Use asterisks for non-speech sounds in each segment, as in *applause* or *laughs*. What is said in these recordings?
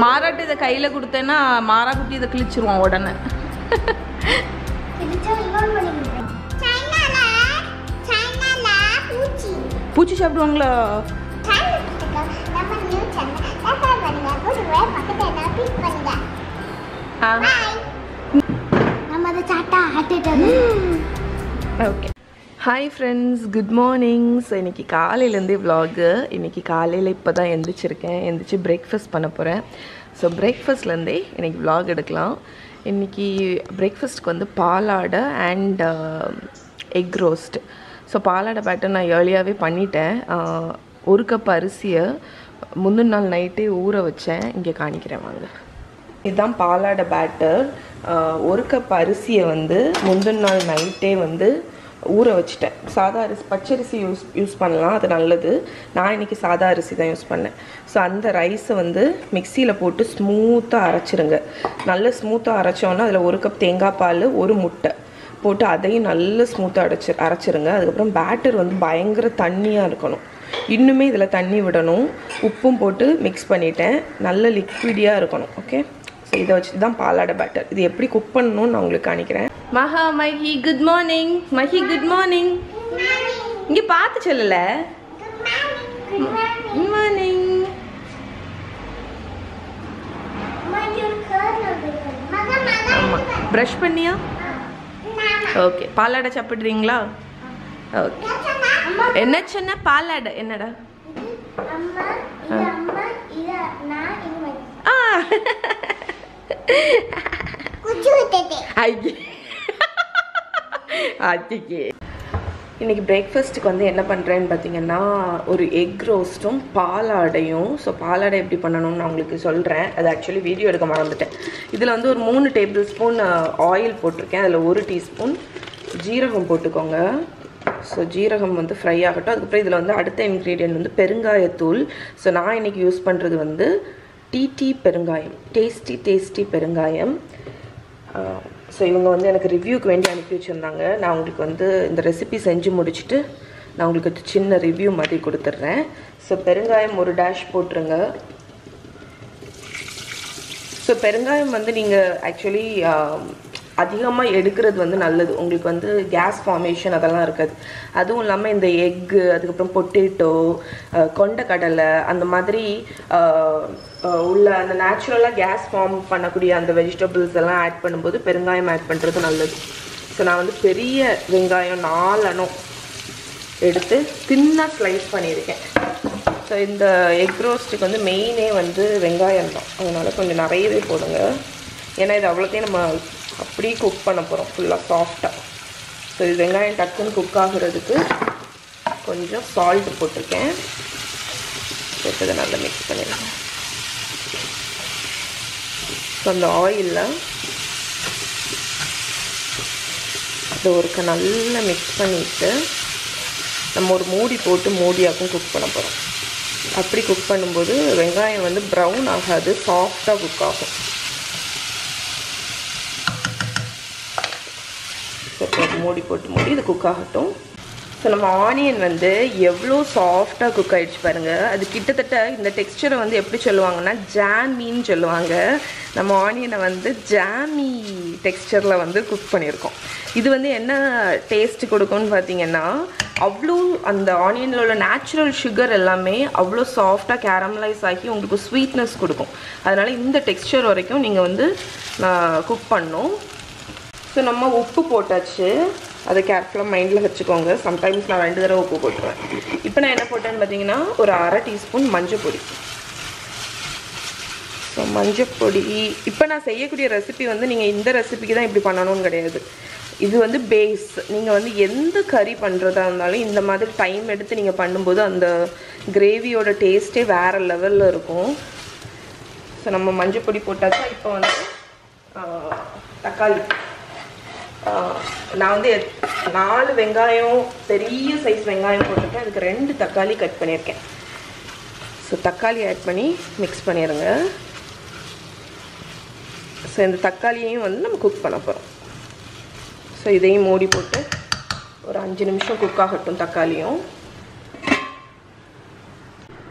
மாறாட்டு இதை கையில் கொடுத்தேன்னா மாறா குட்டி இதை கிழிச்சிருவான் உடனே பூச்சி சாப்பிடுவாங்களா நம்ம அதை சாட்டா ஆட்டிட்டு okay hi friends good morning so இன்றைக்கி காலையிலேருந்தே விலாகு இன்றைக்கி காலையில் இப்போ தான் எந்திரிச்சிருக்கேன். எந்திரிச்சு பிரேக்ஃபாஸ்ட் பண்ண போகிறேன் ஸோ பிரேக்ஃபாஸ்ட்லேருந்தே இன்றைக்கி விலாக் எடுக்கலாம். இன்றைக்கி பிரேக்ஃபாஸ்ட்க்கு வந்து பாலாடை அண்ட் எக் ரோஸ்ட் ஸோ பாலாடை பேட்டர் நான் ஏர்லியாகவே பண்ணிட்டேன். ஒரு கப் அரிசியை முந்தின நாள் நைட்டே ஊற வச்சேன். இங்கே காணிக்கிறேன் வாங்க. இதுதான் பாலாடை பேட்டர் ஒரு கப் அரிசியை வந்து முந்தின நாள் நைட்டே வந்து ஊற வச்சுட்டேன். சாதா அரிசி பச்சரிசி யூஸ் யூஸ் பண்ணலாம். அது நல்லது. நான் இன்னைக்கு சாதா அரிசி தான் யூஸ் பண்ணேன். ஸோ அந்த ரைஸை வந்து மிக்சியில் போட்டு ஸ்மூத்தாக அரைச்சிருங்க. நல்ல ஸ்மூத்தாக அரைச்சோன்னா அதில் ஒரு கப் தேங்காய் பால் ஒரு முட்டை போட்டு அதையும் நல்ல ஸ்மூத்தாக அடைச்சி அரைச்சிருங்க. அதுக்கப்புறம் பேட்டர் வந்து பயங்கர தண்ணியாக இருக்கணும். இன்னுமே இதில் தண்ணி விடணும். உப்பும் போட்டு மிக்ஸ் பண்ணிட்டேன். நல்ல லிக்விடியாக இருக்கணும். ஓகே ஸோ இதை வச்சு தான் பாலாடை பேட்டர் இது எப்படி குக் பண்ணணும்னு நான் உங்களுக்கு காணிக்கிறேன் மஹா Mahi good morning Mahi good morning இங்கே பார்த்து சொல்லல. குட் மார்னிங் ஆமாம் ப்ரஷ் பண்ணியா? ஓகே பாலாடை சாப்பிட்றீங்களா? ஓகே என்ன சொன்ன? பாலாடை. என்னடா? அம்மா இது அம்மா இது நான் இது மாதிரி ஆ குச்சி விட்டுட்டு ஐயே. அதுக்கு இன்னைக்கு பிரேக்ஃபாஸ்ட்டுக்கு வந்து என்ன பண்ணுறேன்னு பார்த்தீங்கன்னா ஒரு எக் ரோஸ்ட்டும் பாலாடையும். ஸோ பாலாடை எப்படி பண்ணணும்னு நான் உங்களுக்கு சொல்கிறேன் அது ஆக்சுவலி வீடியோ எடுக்க மறந்துட்டேன். இதில் வந்து ஒரு மூணு டேபிள் ஸ்பூன் ஆயில் போட்டிருக்கேன். அதில் ஒரு டீஸ்பூன் ஜீரகம் போட்டுக்கோங்க. ஸோ ஜீரகம் வந்து ஃப்ரை ஆகட்டும். அதுக்கப்புறம் இதில் வந்து அடுத்த இன்க்ரீடியன்ட் வந்து பெருங்காயத்தூள். ஸோ நான் இன்றைக்கி யூஸ் பண்ணுறது வந்து டிடி பெருங்காயம். டேஸ்டி டேஸ்டி பெருங்காயம். ஸோ இவங்க வந்து எனக்கு ரிவ்யூக்கு வேண்டி அனுப்பி வச்சுருந்தாங்க. நான் உங்களுக்கு வந்து இந்த ரெசிபி செஞ்சு முடிச்சுட்டு நான் உங்களுக்கு சின்ன ரிவ்யூ மாதிரி கொடுத்துட்றேன். ஸோ பெருங்காயம் ஒரு டேஷ் போட்டுருங்க. ஸோ பெருங்காயம் வந்து நீங்கள் ஆக்சுவலி அதிகமாக எடுக்கிறது வந்து நல்லது. உங்களுக்கு வந்து கேஸ் ஃபார்மேஷன் அதெல்லாம் இருக்காது. அதுவும் இல்லாமல் இந்த எக்கு அதுக்கப்புறம் பொட்டேட்டோ கொண்டக்கடலை அந்த மாதிரி உள்ள அந்த நேச்சுரலாக கேஸ் ஃபார்ம் பண்ணக்கூடிய அந்த வெஜிடபிள்ஸ் எல்லாம் ஆட் பண்ணும்போது பெருங்காயம் ஆட் பண்ணுறது நல்லது. ஸோ நான் வந்து பெரிய வெங்காயம் நாலணும் எடுத்து தின்னாக ஸ்லைஸ் பண்ணியிருக்கேன். ஸோ இந்த எக் ரோஸ்ட்டுக்கு வந்து மெயினே வந்து வெங்காயம் தான். அதனால் கொஞ்சம் நிறையவே போடுங்க. ஏன்னா இது அவ்வளோத்தையும் நம்ம அப்படியே குக் பண்ண போகிறோம் ஃபுல்லாக சாஃப்டாக ஸோ இது வெங்காயம் டக்குன்னு குக் ஆகுறதுக்கு கொஞ்சம் சால்ட் போட்டிருக்கேன். போட்டு இதை நல்லா மிக்ஸ் பண்ணிடுறேன் ஸோ அந்த ஆயிலில். இது ஒருக்க நல்லா மிக்ஸ் பண்ணிவிட்டு நம்ம ஒரு மூடி போட்டு மூடியாகவும் குக் பண்ண போகிறோம் அப்படி குக் பண்ணும்போது வெங்காயம் வந்து ப்ரௌன் ஆகாது சாஃப்டாக குக் ஆகும். ஸோ இப்போ ஒரு மூடி போட்டு மூடி இது குக் ஆகட்டும். ஸோ நம்ம ஆனியன் வந்து எவ்வளோ சாஃப்டாக குக் ஆகிடுச்சு பாருங்கள் அது கிட்டத்தட்ட இந்த டெக்ஸ்சரை வந்து எப்படி சொல்லுவாங்கன்னா ஜாமின்னு சொல்லுவாங்க. நம்ம ஆனியனை வந்து ஜாமி டெக்ஸ்சரில் வந்து குக் பண்ணியிருக்கோம். இது வந்து என்ன டேஸ்ட் கொடுக்கும்னு பார்த்தீங்கன்னா அவ்வளோ அந்த ஆனியனில் உள்ள நேச்சுரல் சுகர் எல்லாமே அவ்வளோ சாஃப்டாக கேரமலைஸ் ஆகி உங்களுக்கு ஸ்வீட்னஸ் கொடுக்கும். அதனால் இந்த டெக்ஸ்சர் வரைக்கும் நீங்கள் வந்து குக் பண்ணும். ஸோ நம்ம உப்பு போட்டாச்சு. அதை கேர்ஃபுல்லாக மைண்டில் வச்சுக்கோங்க. சம்டைம்ஸ் நான் ரெண்டு தடவை உப்பு போட்டுருவேன். இப்போ நான் என்ன போட்டேன்னு பார்த்தீங்கன்னா ஒரு அரை டீஸ்பூன் மஞ்சள் பொடி. ஸோ மஞ்சள் பொடி. இப்போ நான் செய்யக்கூடிய ரெசிபி வந்து நீங்கள் இந்த ரெசிபிக்கு தான் இப்படி பண்ணணும்னு கிடையாது. இது வந்து பேஸ் நீங்கள் வந்து எந்த கறி பண்ணுறதா இருந்தாலும் இந்த மாதிரி டைம் எடுத்து நீங்கள் பண்ணும்போது அந்த கிரேவியோட டேஸ்ட்டே வேறு லெவலில் இருக்கும். ஸோ நம்ம மஞ்சள் பொடி போட்டாச்சா இப்போ வந்து தக்காளி. நான் வந்து எத்- நாலு வெங்காயம் பெரிய சைஸ் வெங்காயம் போட்டிருக்கேன். அதுக்கு ரெண்டு தக்காளி கட் பண்ணியிருக்கேன். ஸோ தக்காளி ஆட் பண்ணி மிக்ஸ் பண்ணிடுங்க ஸோ இந்த தக்காளியையும் வந்து நம்ம குக் பண்ண போகிறோம் ஸோ இதையும் மூடி போட்டு ஒரு ஒரு அஞ்சு நிமிஷம் குக் ஆகட்டும் தக்காளியும்.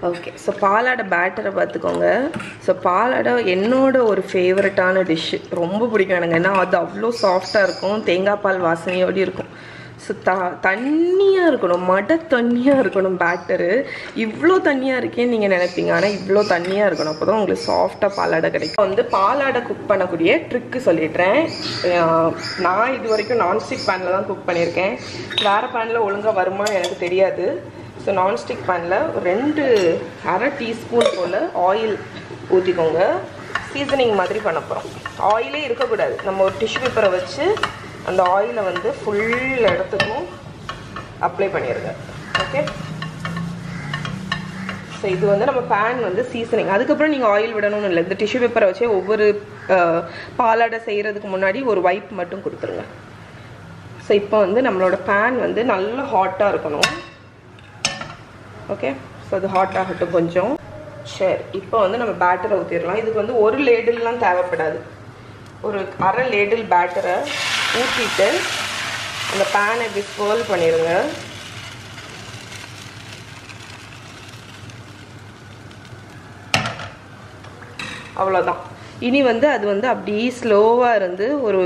ஓகே ஸோ பாலாடை பேட்டரை பார்த்துக்கோங்க. ஸோ பாலாடை என்னோட ஒரு ஃபேவரட்டான டிஷ்ஷு ரொம்ப பிடிக்கும் எனக்கு ஏன்னா அது அவ்வளோ சாஃப்டாக இருக்கும். தேங்காய் பால் வாசனையோடு இருக்கும். ஸோ த தண்ணியாக இருக்கணும். மட தண்ணியாக இருக்கணும் பேட்டரு இவ்வளோ தண்ணியாக இருக்கேன்னு நீங்கள் நினைப்பீங்க. ஆனால் இவ்வளோ தண்ணியாக இருக்கணும். அப்போ தான் உங்களுக்கு சாஃப்டாக பாலாடை கிடைக்கும். வந்து பாலாடை குக் பண்ணக்கூடிய ட்ரிக்கு சொல்லிடுறேன். நான் இது வரைக்கும் நான்ஸ்டிக் பேனில் தான் குக் பண்ணியிருக்கேன். வேறு பேனில் ஒழுங்காக வருமான்னு எனக்கு தெரியாது. ஸோ நான்ஸ்டிக் பேனில் ஒரு ரெண்டு அரை டீஸ்பூன் போல் ஆயில் ஊற்றிக்கோங்க சீசனிங் மாதிரி பண்ண போகிறோம் ஆயிலே இருக்கக்கூடாது. நம்ம ஒரு டிஷ்யூ பேப்பரை வச்சு அந்த ஆயிலை வந்து ஃபுல் இடத்துக்கும் அப்ளை பண்ணிடுங்க ஓகே ஸோ இது வந்து நம்ம பேன் வந்து சீசனிங் அதுக்கப்புறம் நீங்கள் ஆயில் விடணும்னு இல்லை. இந்த டிஷ்யூ பேப்பரை வச்சே ஒவ்வொரு பாலாடை செய்கிறதுக்கு முன்னாடி ஒரு வைப் மட்டும் கொடுத்துருங்க. ஸோ இப்போ வந்து நம்மளோட பேன் வந்து நல்ல ஹாட்டாக இருக்கணும். ஓகே ஸோ அது ஹாட் ஆகட்டும் கொஞ்சம். சரி இப்போ வந்து நம்ம பேட்டரை ஊற்றிடலாம் இதுக்கு வந்து ஒரு லேடில்லாம் தேவைப்படாது. ஒரு அரை லேடில் பேட்டரை ஊற்றிட்டு அந்த பேனை இப்படி ஸ்பேர்ல் பண்ணிடுங்க அவ்வளோதான் இனி வந்து அது வந்து அப்படியே ஸ்லோவாக இருந்து ஒரு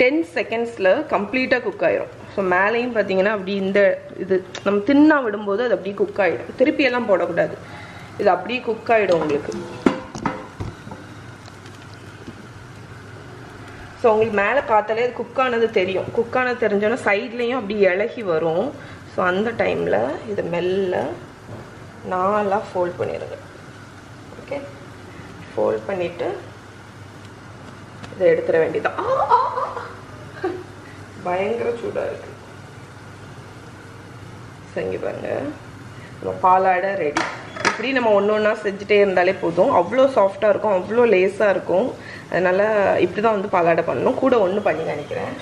டென் செகண்ட்ஸில் கம்ப்ளீட்டாக குக் ஆயிரும். ஸோ மேலேயும் பார்த்தீங்கன்னா அப்படி இந்த இது நம்ம தின்னா விடும்போது அது அப்படியே குக் ஆகிடும் திருப்பியெல்லாம் போடக்கூடாது. இது அப்படியே குக் ஆகிடும் உங்களுக்கு. ஸோ உங்களுக்கு மேலே பார்த்தாலே அது குக் ஆனது தெரியும். குக் ஆனது தெரிஞ்சோன்னா சைட்லேயும் அப்படி இலகி வரும். ஸோ அந்த டைமில் இதை மெல்ல நாலாக ஃபோல்ட் பண்ணிடுங்க. ஓகே ஃபோல்ட் பண்ணிவிட்டு இதை எடுத்துட வேண்டியதான் பயங்கர சூடாக இருக்கு. செஞ்சு பாருங்க. நம்ம பாலாடை ரெடி இப்படி நம்ம ஒன்று ஒன்றா செஞ்சுட்டே இருந்தாலே போதும். அவ்வளோ சாஃப்டாக இருக்கும் அவ்வளோ லேஸாக இருக்கும். அதனால் இப்படி தான் வந்து பாலாடை பண்ணணும். கூட ஒன்று பண்ணி நினைக்கிறேன்.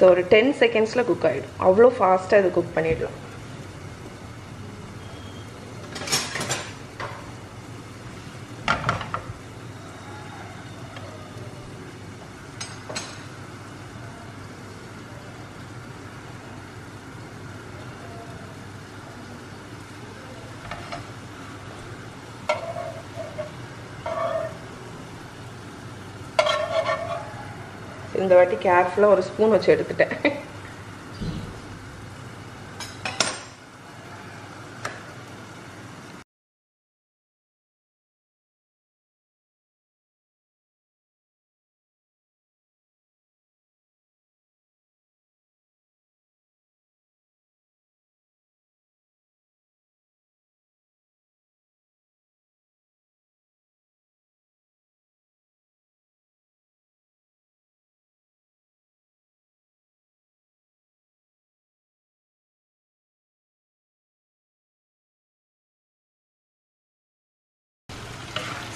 ஸோ ஒரு டென் செகண்ட்ஸில் குக் ஆகிடும் அவ்வளோ ஃபாஸ்ட்டாக இது குக் பண்ணிடலாம். இந்த வாட்டி கேர்ஃபுல்லாக ஒரு ஸ்பூன் வச்சு எடுத்துட்டேன்.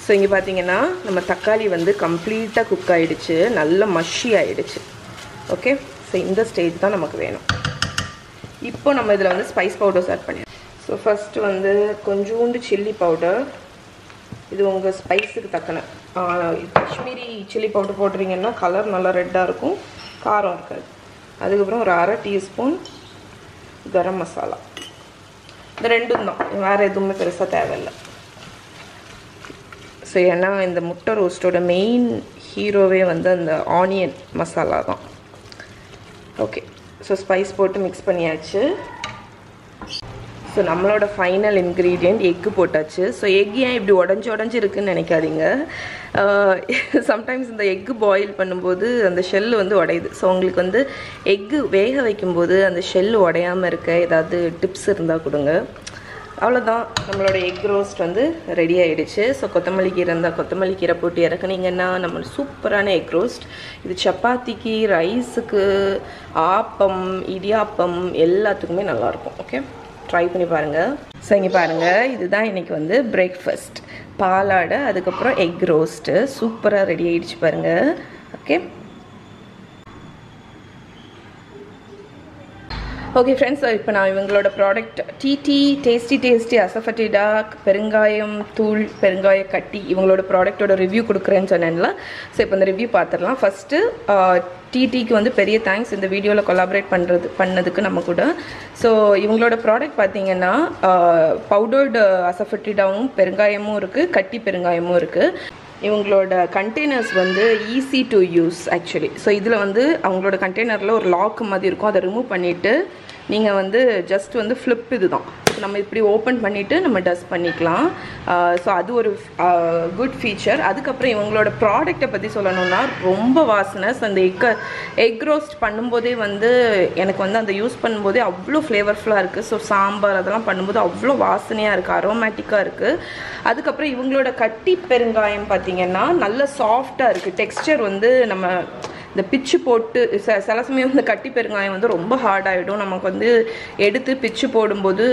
ஸோ இங்கே பார்த்தீங்கன்னா நம்ம தக்காளி வந்து கம்ப்ளீட்டாக குக் ஆகிடுச்சு நல்ல மஷி ஆகிடுச்சு ஓகே ஸோ இந்த ஸ்டேஜ் தான் நமக்கு வேணும். இப்போ நம்ம இதில் வந்து ஸ்பைஸ் பவுடர்ஸ் ஆட் பண்ணி ஸோ ஃபஸ்ட்டு வந்து கொஞ்சோண்டு சில்லி பவுடர் இது உங்கள் ஸ்பைஸுக்கு தக்கன. காஷ்மீரி சில்லி பவுடர் போடுறீங்கன்னா கலர் நல்லா ரெட்டாக இருக்கும். காரம் இருக்காது. அதுக்கப்புறம் ஒரு அரை டீஸ்பூன் கரம் மசாலா இந்த ரெண்டும் தான். வேறு எதுவுமே பெருசாக தேவையில்லை. ஸோ ஏன்னா இந்த முட்டை ரோஸ்ட்டோட மெயின் ஹீரோவே வந்து அந்த ஆனியன் மசாலா தான். ஓகே ஸோ ஸ்பைஸ் போட்டு மிக்ஸ் பண்ணியாச்சு. ஸோ நம்மளோட ஃபைனல் இன்க்ரீடியண்ட் எக்கு போட்டாச்சு. ஸோ எக் ஏன் இப்படி உடஞ்சி உடஞ்சி இருக்குன்னு நினைக்காதீங்க. Uh, *laughs* சம்டைம்ஸ் இந்த எக்கு பாயில் பண்ணும்போது அந்த ஷெல் வந்து உடையுது. ஸோ உங்களுக்கு வந்து எக்கு வேக வைக்கும்போது அந்த ஷெல் உடையாமல் இருக்க ஏதாவது டிப்ஸ் இருந்தால் கொடுங்க. அவ்வளோதான் நம்மளோட எக் ரோஸ்ட் வந்து ரெடி ஆகிடுச்சு ஸோ கொத்தமல்லி கீரை இருந்தால் கொத்தமல்லி கீரை போட்டு இறக்குனீங்கன்னா நம்ம சூப்பரான எக் ரோஸ்ட் இது சப்பாத்திக்கு ரைஸுக்கு ஆப்பம் இடியாப்பம் எல்லாத்துக்குமே நல்லாயிருக்கும். ஓகே ட்ரை பண்ணி பாருங்கள் ஸோ இங்கே பாருங்கள் இதுதான் இன்றைக்கி வந்து பிரேக்ஃபாஸ்ட் பாலாடை அதுக்கப்புறம் எக் ரோஸ்ட்டு சூப்பராக ரெடி ஆகிடுச்சு பாருங்கள் ஓகே ஓகே ஃப்ரெண்ட்ஸ் இப்போ நான் இவங்களோட product DD tasty tasty asafoetida பெருங்காயம் தூள் பெருங்காய கட்டி இவங்களோட ப்ராடக்ட்டோட ரிவ்யூ கொடுக்குறேன்னு சொன்னேன்ல. ஸோ இப்போ இந்த ரிவ்யூ பார்த்துடலாம் ஃபஸ்ட்டு டிடிக்கு வந்து பெரிய தேங்க்ஸ் இந்த வீடியோவில் கொலாபரேட் பண்ணுறது பண்ணதுக்கு நம்ம கூட. ஸோ இவங்களோட ப்ராடக்ட் பார்த்தீங்கன்னா பவுடர்டு அசஃபட்டிடாவும் பெருங்காயமும் இருக்குது கட்டி பெருங்காயமும் இருக்குது இவங்களோட கண்டெய்னர்ஸ் வந்து easy to use actually so இதில் வந்து அவங்களோட கண்டெய்னரில் ஒரு லாக் மாதிரி இருக்கும். அதை ரிமூவ் பண்ணிவிட்டு நீங்கள் வந்து ஜஸ்ட் வந்து ஃப்ளிப் இது தான் நம்ம இப்படி ஓப்பன் பண்ணிவிட்டு நம்ம டஸ்ட் பண்ணிக்கலாம். ஸோ அது ஒரு குட் ஃபீச்சர் அதுக்கப்புறம் இவங்களோட ப்ராடக்ட்டை பற்றி சொல்லணும்னா ரொம்ப வாசனை. ஸோ அந்த எக் எக் ரோஸ்ட் பண்ணும்போதே வந்து எனக்கு வந்து அந்த யூஸ் பண்ணும்போதே அவ்வளோ ஃப்ளேவர்ஃபுல்லாக இருக்குது ஸோ சாம்பார் அதெல்லாம் பண்ணும்போது அவ்வளோ வாசனையாக இருக்குது அரோமேட்டிக்காக இருக்குது அதுக்கப்புறம் இவங்களோட கட்டி பெருங்காயம் பார்த்தீங்கன்னா நல்ல சாஃப்டாக இருக்குது டெக்ஸ்டர் வந்து நம்ம இந்த பிச்சு போட்டு ச சில சமயம் இந்த கட்டி பெருங்காயம் வந்து ரொம்ப ஹார்டாகிடும் நமக்கு வந்து எடுத்து பிச்சு போடும்போது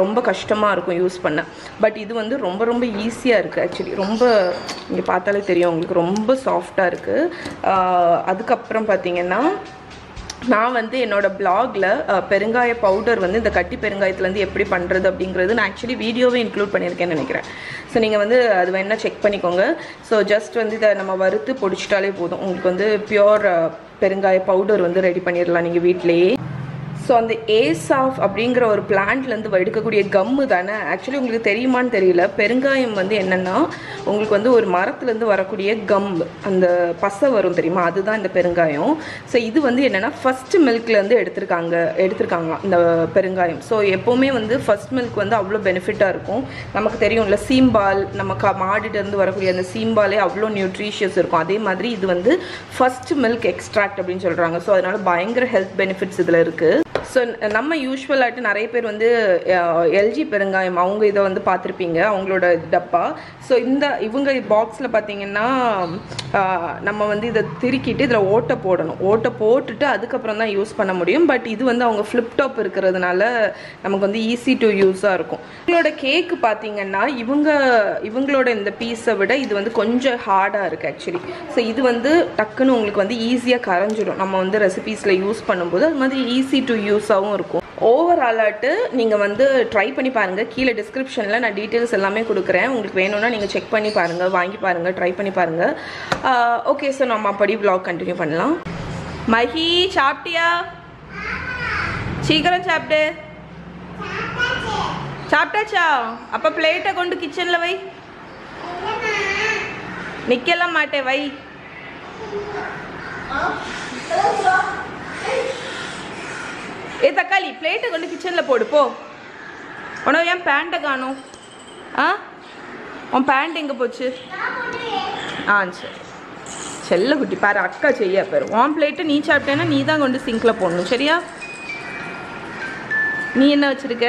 ரொம்ப கஷ்டமாக இருக்கும் யூஸ் பண்ண. பட் இது வந்து ரொம்ப ரொம்ப ஈஸியாக இருக்குது ஆக்சுவலி ரொம்ப இங்கே பார்த்தாலே தெரியும். உங்களுக்கு ரொம்ப சாஃப்டாக இருக்குது அதுக்கப்புறம் பார்த்தீங்கன்னா நான் வந்து என்னோட பிளாகில் பெருங்காய பவுடர் வந்து இந்த கட்டி பெருங்காயத்துலேருந்து எப்படி பண்ணுறது அப்படிங்கிறது நான் ஆக்சுவலி வீடியோவே இன்க்ளூட் பண்ணியிருக்கேன்னு நினைக்கிறேன். ஸோ நீங்கள் வந்து அது வேணால் செக் பண்ணிக்கோங்க. ஸோ ஜஸ்ட் வந்து இதை நம்ம வறுத்து பொடிச்சிட்டாலே போதும். உங்களுக்கு வந்து பியோர் பெருங்காய பவுடர் வந்து ரெடி பண்ணிடலாம் நீங்கள் வீட்டிலேயே ஸோ அந்த ஏசாஃப் அப்படிங்கிற ஒரு பிளான்ட்லேருந்து எடுக்கக்கூடிய கம்மு தானே? ஆக்சுவலி உங்களுக்கு தெரியுமான்னு தெரியல. பெருங்காயம் வந்து என்னென்னா உங்களுக்கு வந்து ஒரு மரத்துலேருந்து வரக்கூடிய கம் அந்த பசை வரும் தெரியுமா? அதுதான் இந்த பெருங்காயம். ஸோ இது வந்து என்னென்னா ஃபஸ்ட்டு மில்க்லேருந்து எடுத்திருக்காங்க எடுத்திருக்காங்களாம் இந்த பெருங்காயம். ஸோ எப்போவுமே வந்து ஃபஸ்ட் மில்க் வந்து அவ்வளோ பெனிஃபிட்டாக இருக்கும். நமக்கு தெரியும்ல சீம்பால் நம்ம க மாடிட்டேருந்து வரக்கூடிய அந்த சீம்பாலே அவ்வளோ நியூட்ரிஷியஸ் இருக்கும். அதே மாதிரி இது வந்து ஃபஸ்ட் மில்க் எக்ஸ்ட்ராக்ட் அப்படின்னு சொல்கிறாங்க ஸோ அதனால் பயங்கர ஹெல்த் பெனிஃபிட்ஸ் இதில் இருக்குது ஸோ நம்ம யூஸ்வலாகிட்டு நிறைய பேர் வந்து எல்ஜி பெருங்காயம் அவங்க இதை வந்து பார்த்துருப்பீங்க அவங்களோட டப்பா. ஸோ இந்த இவங்க பாக்ஸில் பார்த்தீங்கன்னா நம்ம வந்து இதை திருக்கிட்டு இதில் ஓட்டை போடணும். ஓட்டை போட்டுட்டு அதுக்கப்புறம் தான் யூஸ் பண்ண முடியும். பட் இது வந்து அவங்க ஃப்ளிப்டாப் இருக்கிறதுனால நமக்கு வந்து ஈஸி டு யூஸாக இருக்கும். இவங்களோட கேக்கு பார்த்தீங்கன்னா இவங்க இவங்களோட இந்த பீஸை விட இது வந்து கொஞ்சம் ஹார்டாக இருக்குது ஆக்சுவலி ஸோ இது வந்து டக்குன்னு உங்களுக்கு வந்து ஈஸியாக கரைஞ்சிடும். நம்ம வந்து ரெசிபீஸில் யூஸ் பண்ணும்போது அது மாதிரி ஈஸி டு யூஸ் யூஸாகவும் இருக்கும். ஓவர் ஓவராலாட்டு நீங்கள் வந்து ட்ரை பண்ணி பாருங்கள் கீழே டிஸ்கிரிப்ஷனில் நான் டீட்டெயில்ஸ் எல்லாமே கொடுக்குறேன். உங்களுக்கு வேணும்னா நீங்கள் செக் பண்ணி பாருங்கள் வாங்கி பாருங்கள் ட்ரை பண்ணி பாருங்கள் ஓகே ஸோ நம்ம அப்படி ப்ளாக் கண்டினியூ பண்ணலாம். மஹி சாப்பிட்டியா? சீக்கிரம் சாப்பிட்டு சாப்பிட்டாச்சா? அப்போ பிளேட்டை கொண்டு கிச்சனில் வை. நிற்கலாம் மாட்டேன் வை. ஏ தக்காளி பிளேட்டை கொண்டு கிச்சனில் போடு போ. உனக்கு ஏன் பேண்ட்டை காணும்? ஆ? உன் பேண்ட் எங்கே போச்சு? ஆ சரி. செல்ல குட்டி பாரு அக்கா செய்ய பாரு. உன் பிளேட்டை நீ சாப்பிட்டேன்னா நீ தான் கொண்டு சிங்கில் போடணும் சரியா? நீ என்ன வச்சிருக்க?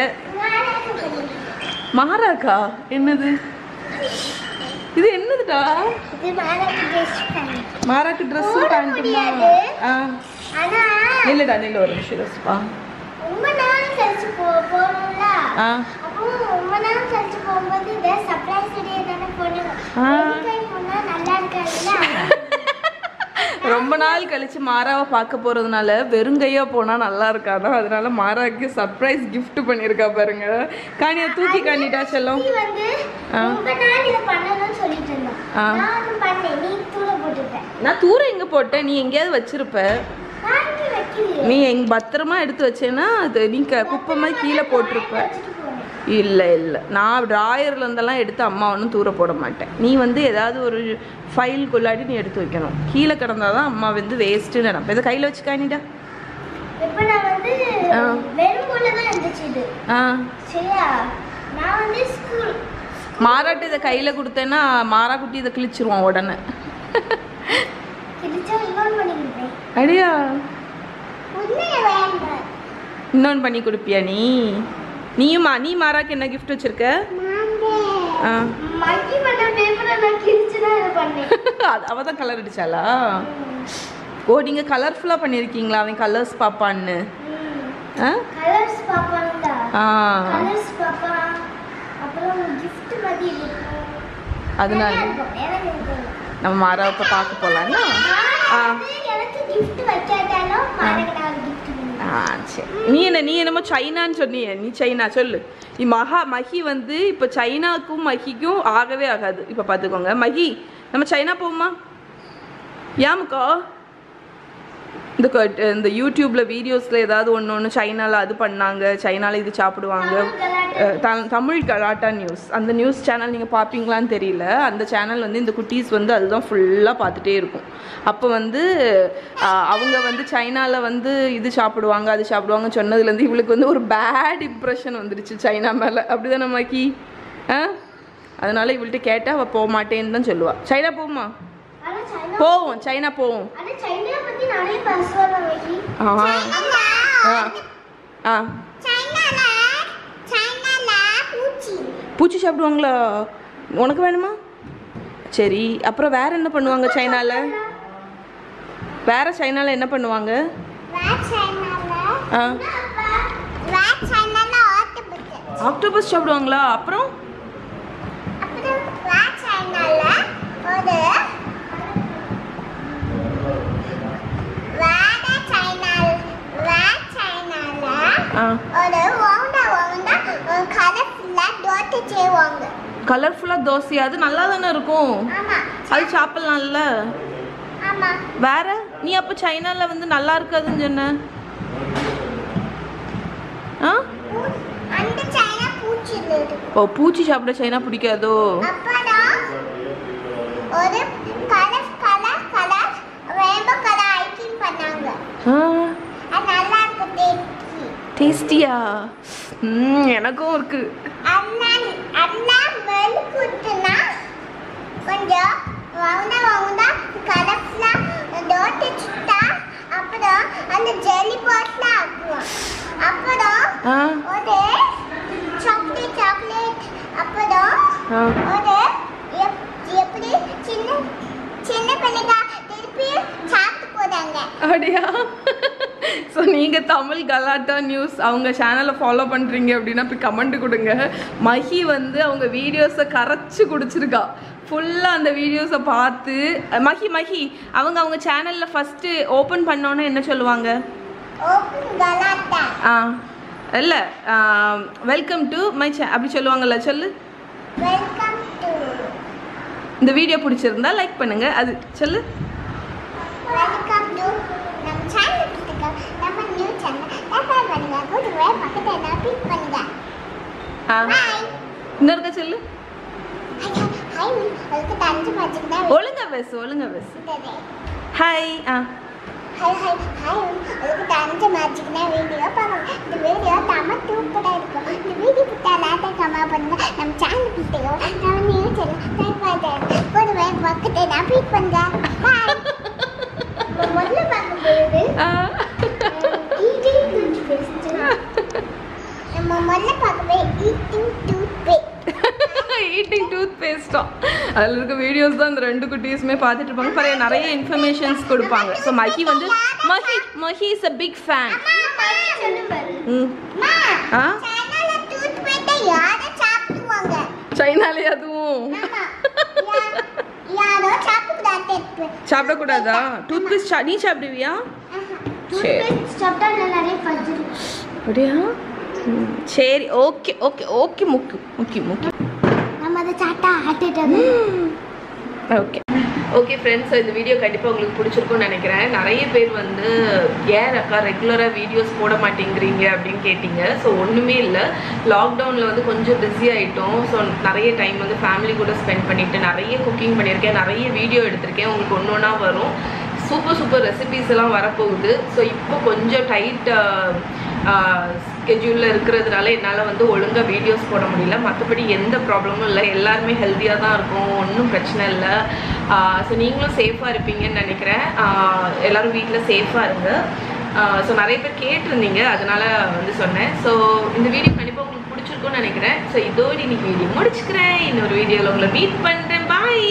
மகாராக்கா என்னது? இது என்னதுடா? மாராக்கு ட்ரெஸ்ஸும் பேண்ட்டுமா. ஆ. ஆனா நில்லுடா நில்லு ஒரு நிமிஷம் ரொம்ப நாள் கழிச்சு போ போறோம்ல ஆ. அப்போ ரொம்ப நாள் கழிச்சு போகும்போது இதை சர்ப்ரைஸ் டே தானே பண்ணுவோம் ஆ. வெடிக்காய் போனா நல்லா இருக்காதுல்ல? ரொம்ப நாள் கழிச்சு மாராவை பார்க்க போறதுனால வெறுங்கையா போனா நல்லா இருக்காதோ? அதனால மாராக்கு சர்ப்ரைஸ் gift பண்ணியிருக்கா பாருங்க. காணியா தூக்கி காணிட்டா செல்லம். நீ வந்து. ரொம்ப நாள் இதை பண்ணணும்னு சொல்லிட்டு இருந்தோம். ஆ. நானும் பண்ணேன். நீ தூர போட்டுட்டேன் நான் தூரம் எங்க போட்டேன்? நீ எங்கேயாவது வச்சிருப்ப. நீ எங்க பத்திரமா எடுத்து வச்சேன்னா அது நீ க- குப்பை மாதிரி கீழே போட்டிருப்ப. இல்லை இல்லை. நான் ட்ராயர்ல இருந்தெல்லாம் எடுத்து அம்மா ஒன்றும் தூர போட மாட்டேன். நீ வந்து ஏதாவது ஒரு ஃபைல்குள்ளாடி நீ எடுத்து வைக்கணும். கீழே கிடந்தாதான் அம்மா வந்து வேஸ்ட்டுன்னு நினைப்பேன் இதை கையில் வச்சு காணிடா இப்போ நான் வந்து ஆ. வெறும் போல தான் இருந்துச்சு இது. ஆ. சரியா? நான் வந்து ஸ்கூல் மாறாட்டு இதை கையில் கொடுத்தேன்னா மாறா குட்டி இதை கிழிச்சிருவான் உடனே. அடியா இன்னொன்று பண்ணி கொடுப்பியா நீ? நீயுமா நீ மாறாக்கு என்ன gift வச்சிருக்க? அவ தான் கலர் அடிச்சாளா? ஓ நீங்கள் கலர்ஃபுல்லாக பண்ணியிருக்கீங்களா அவன் கலர்ஸ் பாப்பான்னு? அதனால. நம்ம மாறாவை பார்க்க நான் ஆ. நீ என்ன நீ என்னமோ சைனான்னு சொன்னியே. நீ சைனா சொல்லு. மகா மஹி வந்து இப்போ சைனாக்கும் மஹிக்கும் ஆகவே ஆகாது. இப்போ பார்த்துக்கோங்க மஹி நம்ம சைனா போவோமா? ஏமுக்கா இந்த இந்த யூடியூப்ல வீடியோஸ்ல ஏதாவது ஒன்று ஒன்று சைனால அது பண்ணாங்க. சைனால இது சாப்பிடுவாங்க. த- தமிழ் கலாட்டா நியூஸ் அந்த நியூஸ் சேனல் நீங்கள் பார்ப்பீங்களான்னு தெரியல. அந்த சேனல் வந்து இந்த குட்டீஸ் வந்து அதுதான் ஃபுல்லாக பார்த்துட்டே இருக்கும். அப்போ வந்து அவங்க வந்து சைனால வந்து இது சாப்பிடுவாங்க அது சாப்பிடுவாங்கன்னு சொன்னதுலேருந்து இவளுக்கு வந்து ஒரு பேட் இம்ப்ரெஷன் வந்துடுச்சு சைனா மேலே. அப்படிதானே மாக்கி ஆ அதனால இவள்கிட்ட கேட்டால் அவள் போக மாட்டேன்னு தான் சொல்லுவா. சைனா சைனா போவோம் சைனா போவோம். ஆ. ஆ. ஆ பூச்சி சாப்பிடுவாங்களா? உனக்கு வேணுமா? சரி அப்புறம் வேற என்ன பண்ணுவாங்க சைனால? வேற சைனால என்ன பண்ணுவாங்க? ஆ. ஆக்டோபஸ் சாப்பிடுவாங்களா? அப்புறம்? ஆ. கலர்ஃபுல்லா தோட்டை செய்வாங்க. கலர்ஃபுல்லாக தோசை அது நல்லா தானே இருக்கும். ஆமா. அது சாப்பிட்லாம்ல. ஆமா. வேற? நீ அப்போ சைனால வந்து நல்லா இருக்காதுன்னு சொன்ன. ஆ? பூ- அந்த சைனா பூச்சியில் இருக்கும் ஓ பூச்சி சாப்பிட சைனா பிடிக்காதோ? அப்புறம் ஒரு colour colour colour rainbow colour ice cream பண்ணாங்க ஆ அது நல்லா இருக்கு டேஸ்டி டேஸ்டியா ம் எனக்கும் இருக்கு அண்ணா அண்ணா மெழுகுட்டுனா கொஞ்சம் வவுண்டா வவுண்டா கலர்ஃபுல்லா தோட்டை சுட்டா அப்புறம் அந்த ஜெல்லி பாட்ல ஆக்குவோம் அப்புறம். ஒரு சாக்லேட் சாக்லேட் அப்புறம் ஒரு எப்- எப்படி? சின்ன சின்ன பிள்ளைங்க திருப்பி சாப்பிட்டு போறாங்க அப்படியா? ஸோ நீங்கள் தமிழ் கலாட்டா நியூஸ் அவங்க சேனலை ஃபாலோ பண்ணுறீங்க அப்படின்னா போய் கமெண்ட் கொடுங்க. மஹி வந்து அவங்க வீடியோஸை கரைச்சி குடிச்சிருக்கா. ஃபுல்லாக அந்த வீடியோஸை பார்த்து மஹி மஹி அவங்க அவங்க சேனலில் ஃபஸ்ட்டு ஓப்பன் பண்ணோன்னே என்ன சொல்லுவாங்க? ஆ இல்லை வெல்கம் டு மை சே அப்படி சொல்லுவாங்கல்ல சொல்லு. இந்த வீடியோ பிடிச்சிருந்தா லைக் பண்ணுங்க. அது சொல்லு. இன்னொருக்க சொல்லு. ஒழுங்கா பேசு ஒழுங்கா பேசு. ஹாய் ஆ. ஹாய் ஹாய் ஹாய் அதுக்கு தஞ்சு மேஜிக் தான் வீடியோ பார்க்கணும் இந்த வீடியோ தம சூப்பராக இருக்கும் இந்த வீடியோ கிட்ட எல்லாத்தையும் கமா பண்ணுங்க நம்ம சேனல் கிட்டயோ நம்ம நியூ சேனல் லைக் பண்ணுங்க கூடவே பக்கத்துல நான் கிளிக் பண்ணுங்க பாய் முதல்ல பார்க்க போகுது ஆ ஈட்டிங் நம்ம முதல்ல பார்க்கவே ஈட்டிங் பேஸ்ட் ஈட்டிங் டூத் பேஸ்டா அதில் இருக்க வீடியோஸ் தான் இந்த ரெண்டு குட்டீஸுமே பார்த்துட்டு இருப்பாங்க. பாருங்க நிறைய இன்ஃபர்மேஷன்ஸ் கொடுப்பாங்க. ஸோ மஹி வந்து Mahi Mahi is a big fan ம். ஆ? சைனால டூத் பேஸ்ட்டை யாரை சாப்பிடுவாங்க சைனாலே அதுவும். ஆமா. யா- யாரோ சாப்பிடக்கூடாது. சாப்பிடக்கூடாதா? டூத் பேஸ்ட் நீ சாப்பிடுவியா? சரி. டூத்பேஸ்ட் சாப்பிட்டா நிறைய பஜ்ஜு அப்படியா? ம், சரி ஓகே ஓகே ஓகே முக்கு முக்கி முக்கி. ஓகே ஓகே ஃப்ரெண்ட்ஸ் இந்த வீடியோ கண்டிப்பாக உங்களுக்கு பிடிச்சிருக்கும்னு நினைக்கிறேன். நிறைய பேர் வந்து ஏன் அக்கா ரெகுலராக வீடியோஸ் போட மாட்டேங்கிறீங்க? அப்படின்னு கேட்டிங்க. ஸோ ஒன்றுமே இல்லை. லாக்டவுனில் வந்து கொஞ்சம் பிஸி ஆகிட்டோம் ஸோ நிறைய டைம் வந்து ஃபேமிலி கூட ஸ்பெண்ட் பண்ணிவிட்டு நிறைய குக்கிங் பண்ணியிருக்கேன். நிறைய வீடியோ எடுத்திருக்கேன். உங்களுக்கு ஒன்று ஒன்றா வரும். சூப்பர் சூப்பர் ரெசிபீஸ் எல்லாம் வரப்போகுது. ஸோ இப்போ கொஞ்சம் டைட் ஸ்கெட்யூலில் இருக்கிறதுனால என்னால் வந்து ஒழுங்காக வீடியோஸ் போட முடியல. மற்றபடி எந்த ப்ராப்ளமும் இல்லை. எல்லாருமே ஹெல்த்தியாக தான் இருக்கும். ஒன்றும் பிரச்சனை இல்லை. ஸோ நீங்களும் சேஃபாக இருப்பீங்கன்னு நினைக்கிறேன். எல்லோரும் எல்லாரும் வீட்டில் சேஃபாக இருங்க. ஸோ நிறைய பேர் கேட்டிருந்தீங்க. அதனால் வந்து சொன்னேன். ஸோ இந்த வீடியோ கண்டிப்பாக உங்களுக்கு பிடிச்சிருக்கும்னு நினைக்கிறேன். ஸோ இதோடு இன்னைக்கு வீடியோ முடிச்சுக்கிறேன். இன்னொரு வீடியோவில் உங்களை மீட் பண்ணுறேன் பாய்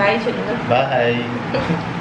பாய் சொல்லுங்கள் பாய் *laughs*